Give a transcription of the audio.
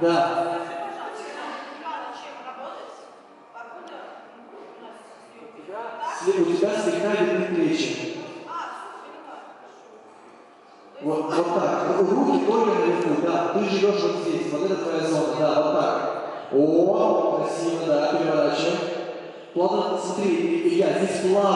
Да. Сли- У тебя слегка видны плечи. Вот, вот так. Руки только наверху, да. Ты живешь вот здесь, вот это твоя зона, да, вот так. О, красиво, да, переворачиваем. Плавно, смотри, я здесь плавно.